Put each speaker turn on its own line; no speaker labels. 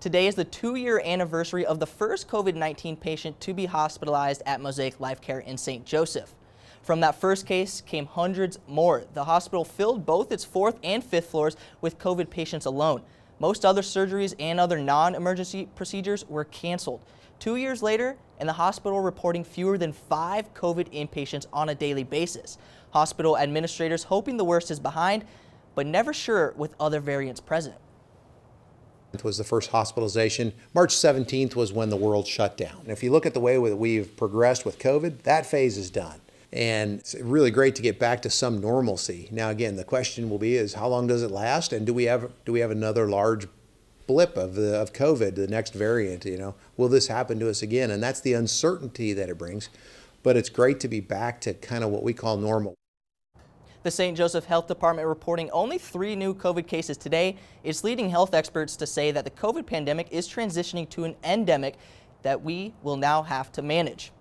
Today is the two-year anniversary of the first COVID-19 patient to be hospitalized at Mosaic Life Care in St. Joseph. From that first case came hundreds more. The hospital filled both its fourth and fifth floors with COVID patients alone. Most other surgeries and other non-emergency procedures were canceled. Two years later, and the hospital reporting fewer than five COVID inpatients on a daily basis. Hospital administrators hoping the worst is behind, but never sure with other variants present.
Was the first hospitalization. March 17th was when the world shut down. And if you look at the way that we've progressed with COVID, that phase is done. And it's really great to get back to some normalcy. Now, again, the question will be is how long does it last? And do we have, do we have another large blip of, the, of COVID, the next variant, you know? Will this happen to us again? And that's the uncertainty that it brings. But it's great to be back to kind of what we call normal.
The St. Joseph Health Department reporting only three new COVID cases today. It's leading health experts to say that the COVID pandemic is transitioning to an endemic that we will now have to manage.